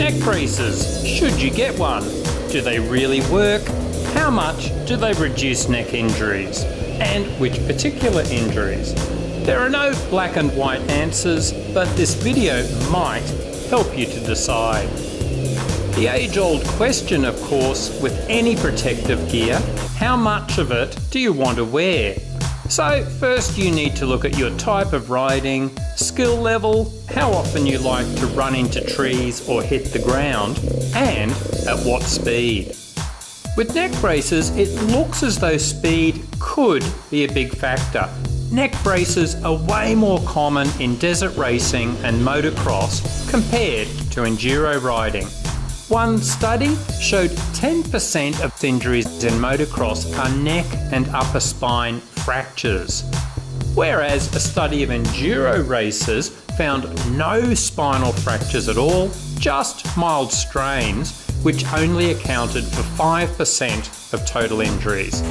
Neck braces, should you get one? Do they really work? How much do they reduce neck injuries? And which particular injuries? There are no black and white answers, but this video might help you to decide. The age old question, of course, with any protective gear how much of it do you want to wear? So, first you need to look at your type of riding, skill level, how often you like to run into trees or hit the ground, and at what speed. With neck braces, it looks as though speed could be a big factor. Neck braces are way more common in desert racing and motocross compared to enduro riding. One study showed 10% of injuries in motocross are neck and upper spine fractures, whereas a study of enduro racers found no spinal fractures at all, just mild strains, which only accounted for 5% of total injuries.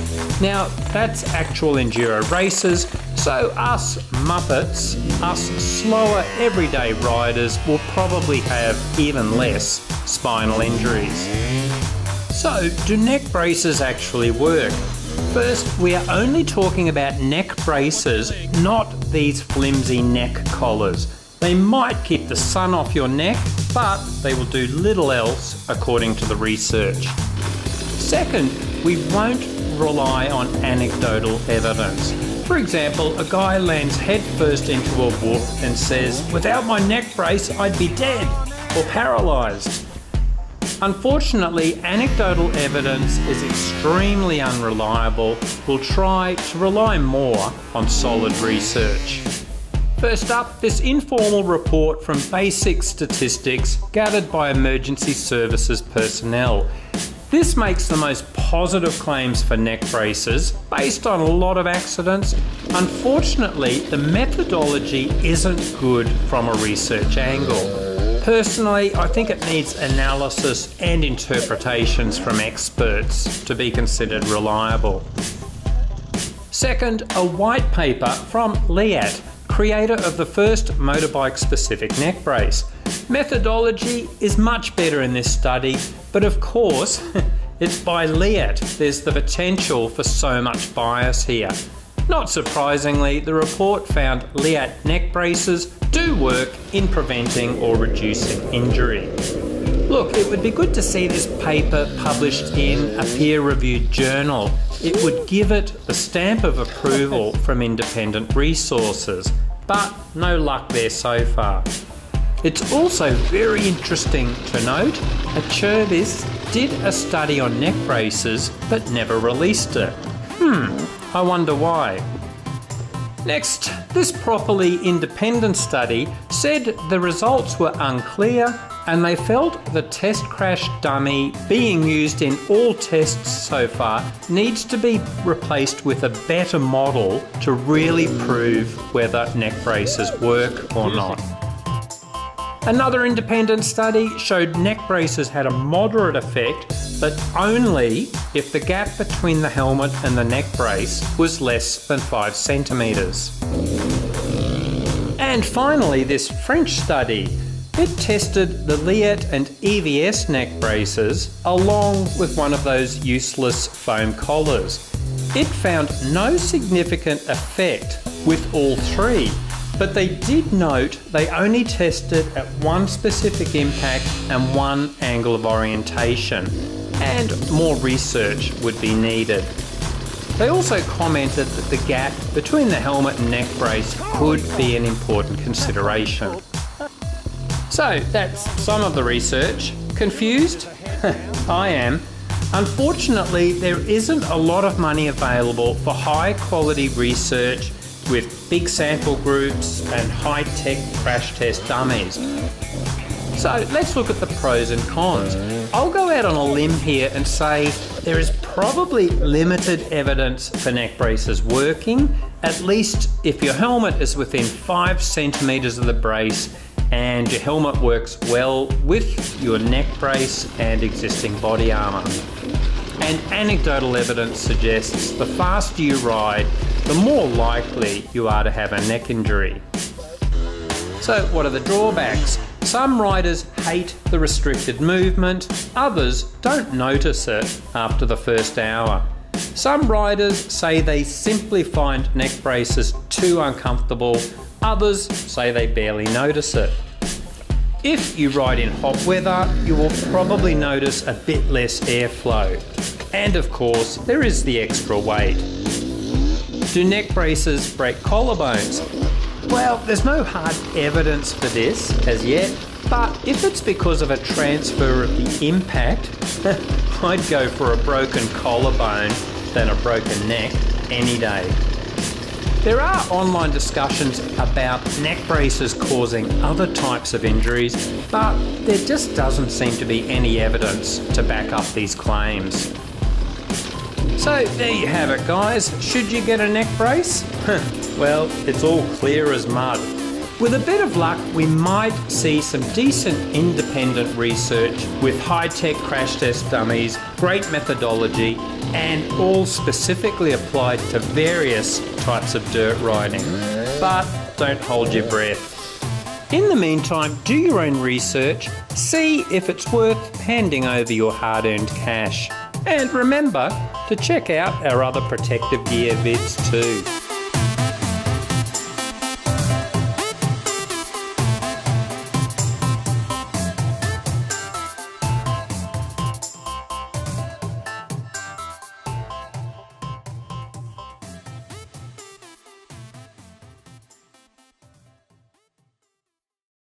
Now, that's actual enduro races, so us Muppets, us slower everyday riders, will probably have even less spinal injuries. So, do neck braces actually work? First, we are only talking about neck braces, not these flimsy neck collars. They might keep the sun off your neck, but they will do little else according to the research. Second, we won't rely on anecdotal evidence. For example, a guy lands headfirst into a whoop and says, Without my neck brace, I'd be dead or paralysed. Unfortunately, anecdotal evidence is extremely unreliable. We'll try to rely more on solid research. First up, this informal report from basic statistics gathered by emergency services personnel. This makes the most positive claims for neck braces based on a lot of accidents. Unfortunately, the methodology isn't good from a research angle. Personally, I think it needs analysis and interpretations from experts to be considered reliable. Second, a white paper from Leatt, creator of the first motorbike specific neck brace. Methodology is much better in this study, but of course, it's by Leatt. There's the potential for so much bias here. Not surprisingly, the report found Leatt neck braces do work in preventing or reducing injury. Look, it would be good to see this paper published in a peer reviewed journal. It would give it the stamp of approval from independent resources, but no luck there so far. It's also very interesting to note that Chervis did a study on neck braces but never released it. Hmm, I wonder why. Next, this properly independent study said the results were unclear and they felt the test crash dummy being used in all tests so far needs to be replaced with a better model to really prove whether neck braces work or not. Another independent study showed neck braces had a moderate effect but only if the gap between the helmet and the neck brace was less than 5 centimetres. And finally, this French study. It tested the Leatt and EVS neck braces along with one of those useless foam collars. It found no significant effect with all three, but they did note they only tested at one specific impact and one angle of orientation and more research would be needed. They also commented that the gap between the helmet and neck brace could be an important consideration. So that's some of the research. Confused? I am. Unfortunately, there isn't a lot of money available for high quality research with big sample groups and high tech crash test dummies. So let's look at the pros and cons. I'll go out on a limb here and say there is probably limited evidence for neck braces working, at least if your helmet is within 5 centimetres of the brace and your helmet works well with your neck brace and existing body armour. And anecdotal evidence suggests the faster you ride, the more likely you are to have a neck injury. So, what are the drawbacks? Some riders hate the restricted movement, others don't notice it after the first hour. Some riders say they simply find neck braces too uncomfortable, others say they barely notice it. If you ride in hot weather, you will probably notice a bit less airflow. And of course, there is the extra weight. Do neck braces break collarbones? Well, there's no hard evidence for this as yet, but if it's because of a transfer of the impact, I'd go for a broken collarbone than a broken neck any day. There are online discussions about neck braces causing other types of injuries, but there just doesn't seem to be any evidence to back up these claims. So there you have it, guys. Should you get a neck brace? well, it's all clear as mud. With a bit of luck, we might see some decent independent research with high tech crash test dummies, great methodology, and all specifically applied to various types of dirt riding. But don't hold your breath. In the meantime, do your own research, see if it's worth handing over your hard earned cash. And remember to check out our other protective gear vids too.